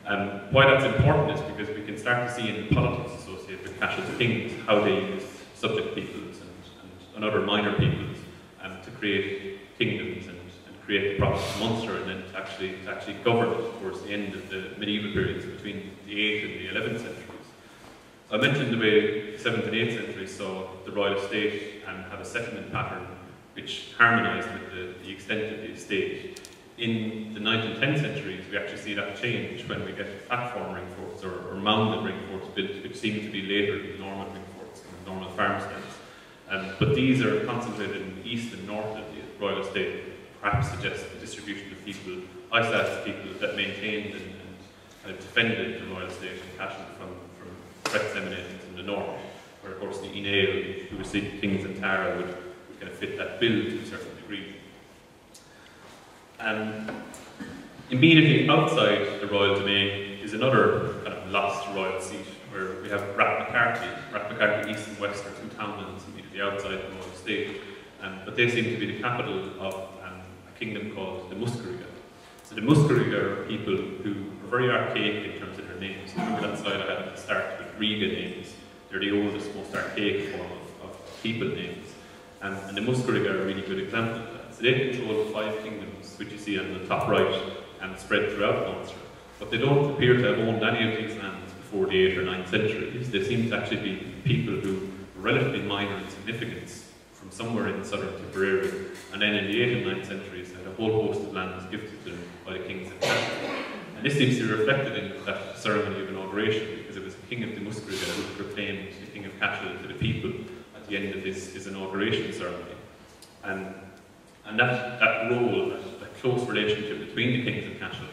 Um, why that's important is because we can start to see in the politics associated with Cashel's kings how they used subject peoples and, and, and other minor peoples um, to create kingdoms and, and create the province of Munster and then to actually, to actually govern it towards the end of the medieval periods between the 8th and the 11th centuries. I mentioned the way the 7th and 8th centuries saw the royal estate and have a settlement pattern which harmonised with the, the extent of the estate in the 9th and 10th centuries, we actually see that change when we get platform ring forts or, or mounded ring forts which seem to be later than normal ring forts, and normal farmsteads. Um, but these are concentrated in the east and north of the royal estate, perhaps suggest the distribution of people, isolated people that maintained and, and defended the royal estate and Cashel from, from threats emanating from the north, where of course the Uí Néill, who received kings and Tara, would, would kind of fit that bill to a certain degree. Um, immediately outside the royal domain is another kind of and lost royal seat, where we have Rathmacarty. Rathmacarty East and West are two townlands immediately outside the royal estate, um, but they seem to be the capital of um, a kingdom called the Muskariga. So the Muskariga are people who are very archaic in terms of their names. Remember that slide I had at the start with Riga names. They're the oldest, most archaic form of, of people names. Um, and the Muskariga are a really good example. They control five kingdoms, which you see on the top right, and spread throughout Munster. But they don't appear to have owned any of these lands before the 8th or 9th centuries. They seem to actually be people who were relatively minor in significance from somewhere in southern Tipperary, and then in the 8th and 9th centuries had a whole host of lands gifted to them by the kings of Cashel. And this seems to be reflected in that ceremony of inauguration, because it was the king of the Muskariga who proclaimed the king of Cashel to the people at the end of his, his inauguration ceremony. And, and that, that role, that, that close relationship between the kings of Cashel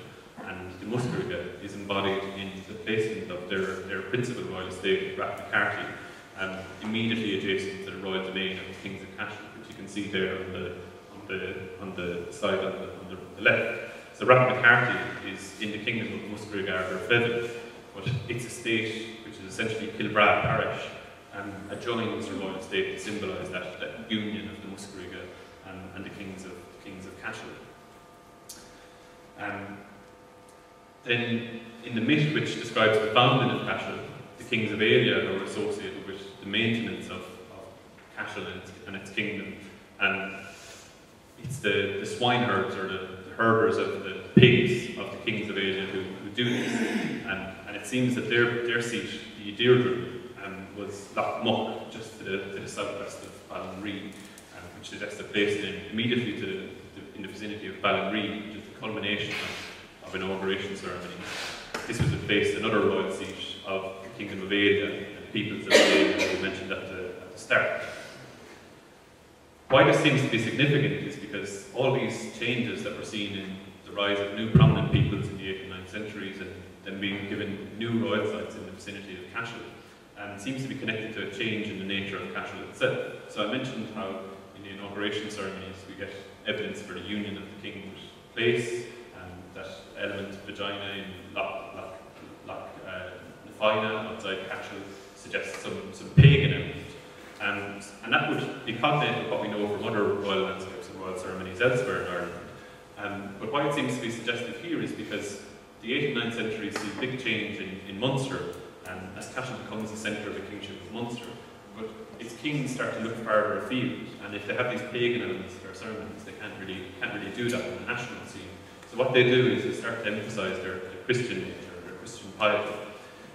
and the Muskariga is embodied in the placement of their, their principal royal estate, Rathmacarty, um, immediately adjacent to the royal domain of the kings of Cashel, which you can see there on the, on the, on the side on the, on the left. So Rathmacarty is in the kingdom of Muskariga or Fevin, but its estate, which is essentially Kilbride parish, um, adjoins the royal estate to symbolise that, that union of and, the kings of kings of Cashel. Um, then in the myth which describes the founding of Cashel, the kings of Aelia are associated with the maintenance of, of Cashel and its, and its kingdom. And it's the, the swineherds or the, the herders of the pigs of the kings of Aelia who, who do this. And, and it seems that their, their seat, the Deirdre, um, was Lochmuck, just to the, to the southwest of Ballinree, which suggests a place in, immediately to in the vicinity of Ballinree, which is the culmination of, of inauguration ceremonies. This was the place, another royal seat of the Kingdom of Aelia and peoples of as we mentioned at the, at the start. Why this seems to be significant is because all these changes that were seen in the rise of new prominent peoples in the 8th and 9th centuries and then being given new royal sites in the vicinity of Cashel um, seems to be connected to a change in the nature of Cashel itself. So I mentioned how inauguration ceremonies we get evidence for the union of the king with place, and that element vagina in Loch, Loch, Loch Nefina outside Cashel suggests some, some pagan element. And, and that would be content with what we know from other royal landscapes and royal ceremonies elsewhere in Ireland. Um, but why it seems to be suggested here is because the 8th and 9th centuries see a big change in, in Munster and as Cashel becomes the centre of the kingship of Munster. Its kings start to look farther afield, and if they have these pagan elements to their ceremonies, they can't really, can't really do that on the national scene. So what they do is they start to emphasise their, their Christian nature, their Christian piety.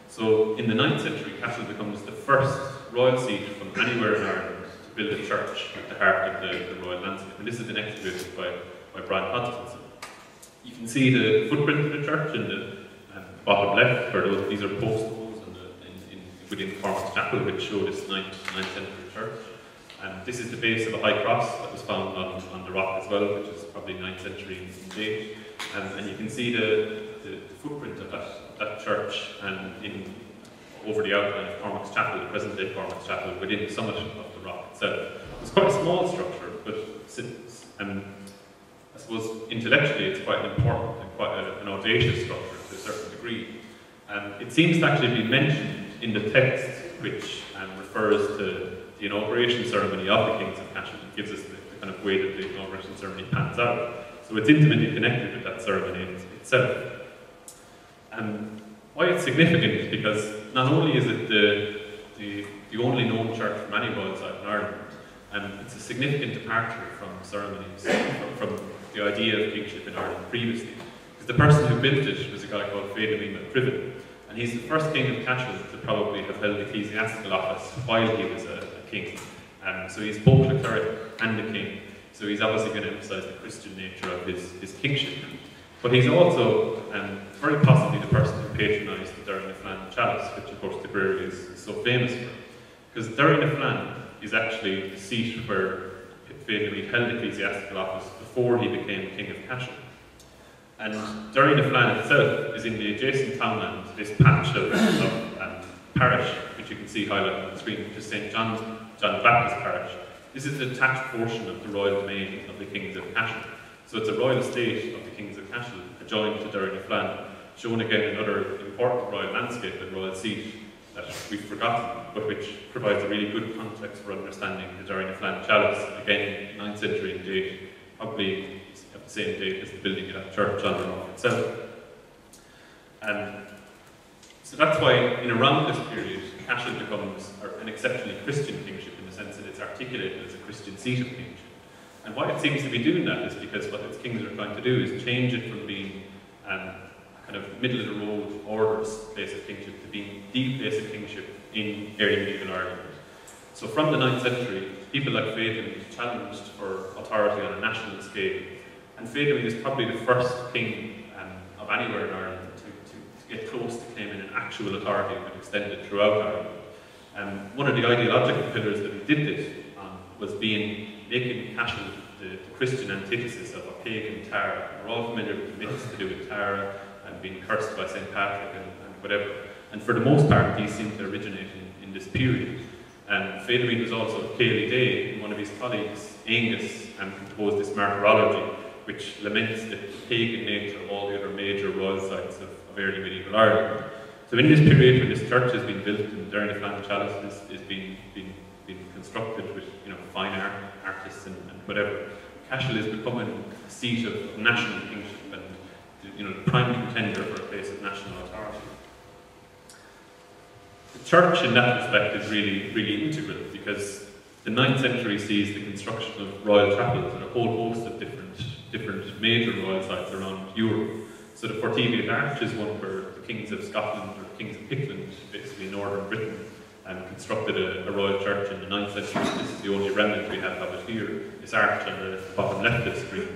So in the 9th century, Cashel becomes the first royal seat from anywhere in Ireland to build a church at the heart of the, the royal landscape. And this has been excavated by, by Brian Hodkinson. You can see the footprint of the church in the um, bottom left, where those, these are post holes in the, in, in, within Cormac's Chapel, which show this 9th, 9th century church. And this is the base of a high cross that was found on, on the rock as well, which is probably 9th century in date. And, and you can see the, the, the footprint of that, that church and in over the outline of Cormac's Chapel, the present day Cormac's Chapel, within the summit of the rock itself. It's quite a small structure, but um, I suppose intellectually it's quite an important and quite a, an audacious structure to a certain degree. Um, it seems to actually be mentioned in the text which um, refers to the inauguration ceremony of the Kings of Cashel. It gives us the, the, kind of way that the inauguration ceremony pans out. So it's intimately connected with that ceremony itself. And why it's significant is because not only is it the, the, the only known church from any royal site in Ireland, and it's a significant departure from ceremonies, from, from the idea of kingship in Ireland previously. Because the person who built it was a guy called MacPrivan, and he's the first king of Cashel to probably have held ecclesiastical office while he was a, a king. Um, so he's both a cleric and a king, so he's obviously going to emphasise the Christian nature of his, his kingship. But he's also um, very possibly the person who patronised the Derrynaflan chalice, which of course Tipperary is, is so famous for. Because Derrynaflan is actually the seat where Féidir held ecclesiastical office before he became King of Cashel. And Derrynaflan itself is in the adjacent townland, this patch of, of um, parish, which you can see highlighted on the screen, which is St. John's, John Baptist Parish. This is a detached portion of the royal domain of the Kings of Cashel. So it's a royal estate of the Kings of Cashel, adjoined to Derrynaflan, shown again another important royal landscape and royal seat that we've forgotten, but which provides a really good context for understanding the Derrynaflan chalice, again, 9th century in date, probably same date as the building of that church on and off itself. And so that's why, in around this period, Cashel becomes an exceptionally Christian kingship in the sense that it's articulated as a Christian seat of kingship. And why it seems to be doing that is because what its kings are trying to do is change it from being um, kind of middle of the road orders place of kingship to being the place of kingship in early medieval Ireland. So from the 9th century, people like Feidlim challenged for authority on a national scale. And Feidlim is probably the first king um, of anywhere in Ireland to, to, to, get close to claiming an actual authority that extended throughout Ireland. Um, one of the ideological pillars that he did this on was being making Cashel the, the, Christian antithesis of a pagan Tara. We're all familiar with the myths to do with Tara and being cursed by St. Patrick and, and, whatever. And for the most part, these seem to originate in, in this period. And Federic was also Céile Dé, and one of his colleagues, Angus, and composed this martyrology, which laments the pagan nature of all the other major royal sites of, of early medieval Ireland. So in this period when this church has been built and during Derrynaflan Chalice is, is being, being, being constructed with you know, fine art, artists and, and whatever, Cashel is becoming a seat of national kingship and you know, the prime contender for a place of national authority. The church in that respect is really, really integral because the 9th century sees the construction of royal chapels and a whole host of different, different major royal sites around Europe. So the Forteviot Arch is one where the kings of Scotland or kings of Pictland, basically northern Britain, um, constructed a, a, royal church in the 9th century. This is the only remnant we have of it here. This arch on the bottom left of the screen.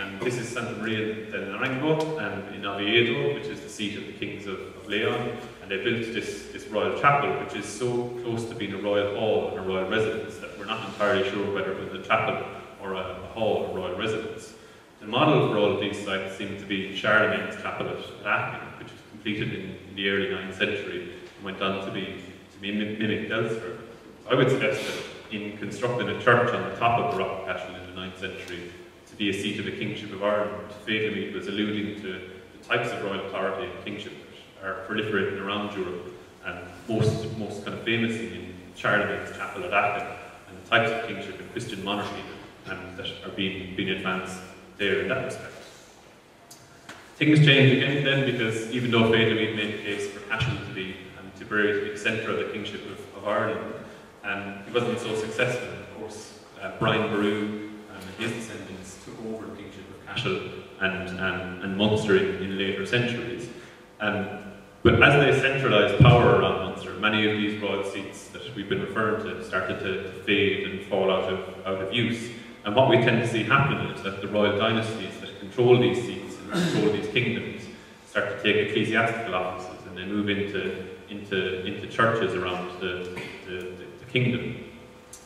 And this is Santa Maria del Naranco um, in Oviedo, which is the seat of the kings of, of, Leon. And they built this, this royal chapel, which is so close to being a royal hall and a royal residence that we're not entirely sure whether it was a chapel or a, a hall or royal residence. The model for all of these sites seems to be Charlemagne's capital at Aachen, which was completed in, the early 9th century and went on to be mimic elsewhere. I would suggest that in constructing a church on the top of the Rock Cashel in the 9th century to be a seat of the Kingship of Ireland, fatally was alluding to the types of royal authority and kingship that are proliferating around Europe, and most, most kind of famously in Charlemagne's chapel at Aachen, and the types of kingship and Christian monarchy and that are being, being advanced there in that respect. Things change again then because even though Federic made the case for Cashel to be Tipperary to be the centre of the kingship of, of, Ireland. And he wasn't so successful. Of course, uh, Brian Boru um, and his descendants took over the kingship of Cashel and, and, and Munster in, in later centuries. Um, but as they centralised power around Munster, many of these royal seats that we've been referring to started to, to fade and fall out of, out of use. And what we tend to see happen is that the royal dynasties that control these seats and control these kingdoms start to take ecclesiastical offices and they move into into, into churches around the, the, the, kingdom.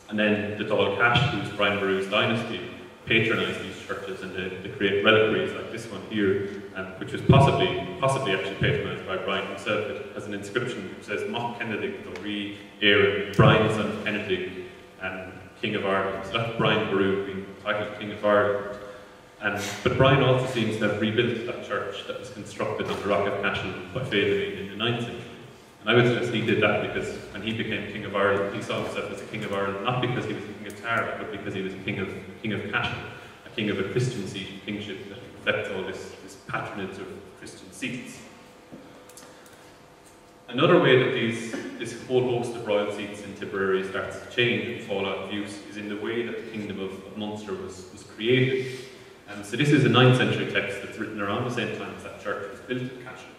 And then the Dáil who's Brian Boru's dynasty, patronise these churches and they, they, create reliquaries like this one here, um, which was possibly possibly actually patronised by Brian himself. It has an inscription which says Mock Kennedy, Re Aaron, Brian son Kennedy, and King of Ireland. So that's Brian Boru being titled King of Ireland. And, but Brian also seems to have rebuilt that church that was constructed on the Rock of Cashel by Federic in the 9th century. And I would suggest he did that because when he became King of Ireland, he saw himself as a King of Ireland, not because he was King of Tara, but because he was a King of King of Cashel, a King of a Christian seat kingship that reflects all this, this patronage of Christian seats. Another way that these, this whole host of royal seats in Tipperary starts to change and fall out of use is in the way that the Kingdom of, of Munster was, was created. Um, so this is a 9th century text that's written around the same time as that church was built at Cashel.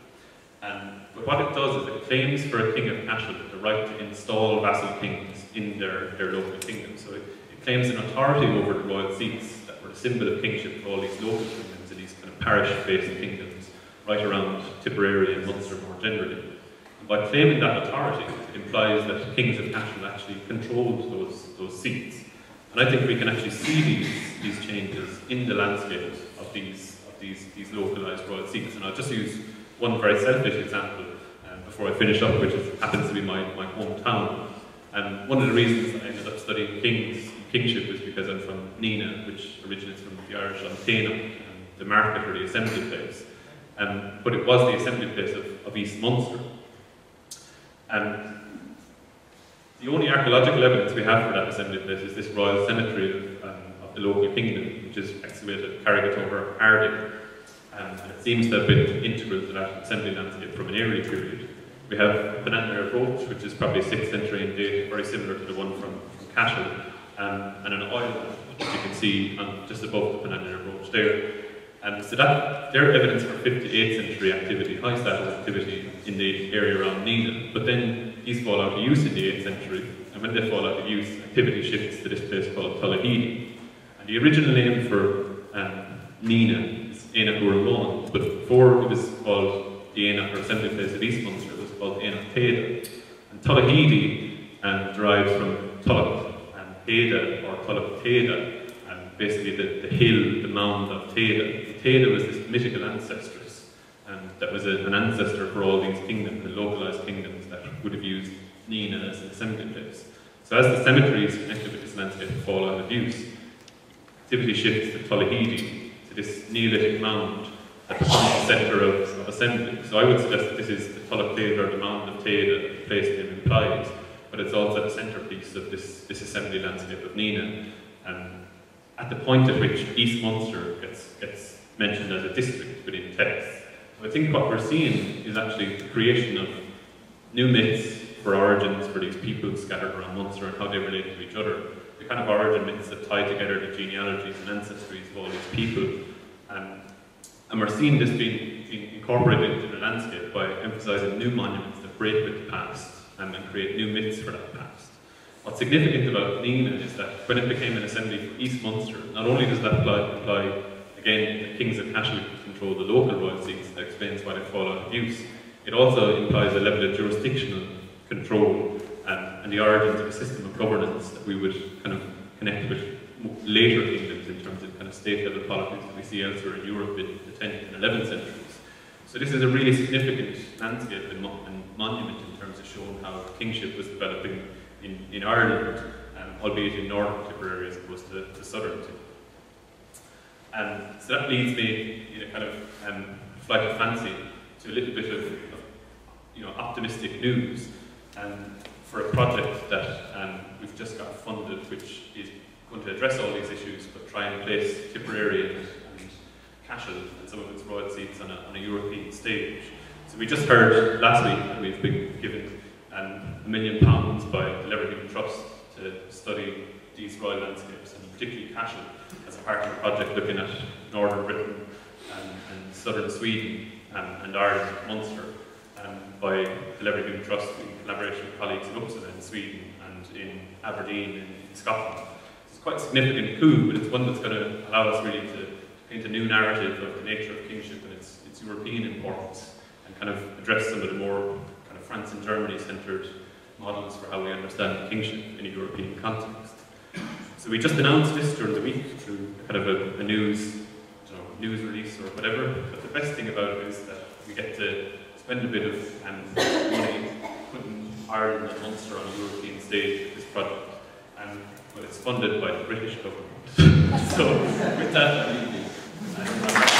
Um, but what it does is it claims for a king of Cashel the right to install vassal kings in their, their local kingdom. So it, it claims an authority over the royal seats that were a symbol of kingship for all these local kingdoms and these kind of parish-based kingdoms right around Tipperary and Munster more generally. By claiming that authority, it implies that kings of Cashel actually controlled those, those seats. And I think we can actually see these, these changes in the landscape of these, of these, these localised royal seats. And I'll just use one very selfish example um, before I finish up, which is, happens to be my, my hometown. And one of the reasons I ended up studying kings, kingship was because I'm from Nenagh, which originates from the Irish Antena, the market or the assembly place. um, but it was the assembly place of, of East Munster. Um, the only archaeological evidence we have for that assembly place is this royal cemetery of, um, of the local kingdom, which is excavated at Carrigatogher, Arding. Um, and it seems to have been integral to that assembly landscape from an early period. We have penannular brooch, which is probably 6th century in date, very similar to the one from, from Cashel, um, and an oil which you can see on, just above the penannular brooch there. Um, so that, they're evidence for 5th to 8th century activity, high status activity in the area around Nenagh. But then these fall out of use in the 8th century, and when they fall out of use, activity shifts to this place called Tullaheedy. And the original name for um, Nenagh is Uramon, but before it was called the Enoch or assembly place at East Munster, it was called Enoch Teda. And Tullaheedy um, derives from Tullach and Teda or Tullach Teda, and basically the, the hill, the mound of Teda. Teda was this mythical ancestress um, that was a, an ancestor for all these kingdoms, the localized kingdoms that would have used Nenagh as an assembly place. So as the cemeteries connected with this landscape fall out of use, activity shifts to Tullaheedy, to this Neolithic mound at the centre of, of, assembly. So I would suggest that this is the Teda or the mound of Teda that the place name implies, but it's also the centrepiece of this, this assembly landscape of Nenagh. Um, at the point at which East Munster gets, gets mentioned as a district within texts. I think what we're seeing is actually the creation of new myths for origins for these people scattered around Munster and how they relate to each other. The kind of origin myths that tie together the genealogies and ancestries of all these people. Um, and we're seeing this being, being, incorporated into the landscape by emphasising new monuments that break with the past and, and create new myths for that past. What's significant about Nenagh is that when it became an assembly for East Munster, not only does that apply, again, the kings of Cashel control the local royal seats, that explains why they fall out of use, it also implies a level of jurisdictional control and, and the origins of a system of governance that we would kind of connect with later kingdoms in terms of kind of state level politics that we see elsewhere in Europe in the 10th and 11th centuries. So this is a really significant landscape and, mo and monument in terms of showing how kingship was developing in, in Ireland, um, albeit in northern Tipperary as opposed to, to southern Tipperary. Um, so that leads me in a kind of um, flight of fancy to a little bit of, of you know, optimistic news um, for a project that um, we've just got funded, which is going to address all these issues, but try and place Tipperary and, and Cashel and some of its royal seats on a, on a European stage. So we just heard last week that we've been given um, a million pounds by the Leverhulme Trust to study these royal landscapes, and particularly Cashel, part of a project looking at northern Britain and, and southern Sweden and, and Ireland, Munster, um, by the Leverhulme Trust in collaboration with colleagues in Uppsala in Sweden and in Aberdeen in, in Scotland. It's quite a significant coup, but it's one that's going to allow us really to paint a new narrative of the nature of kingship and its, its European importance, and kind of address some of the more kind of France and Germany centred models for how we understand kingship in a European context. So we just announced this during the week through kind of a, a news, know, news release or whatever. But the best thing about it is that we get to spend a bit of um, money putting Ireland and Munster on a European stage with this project. And but it's funded by the British government. so with that, I leave you.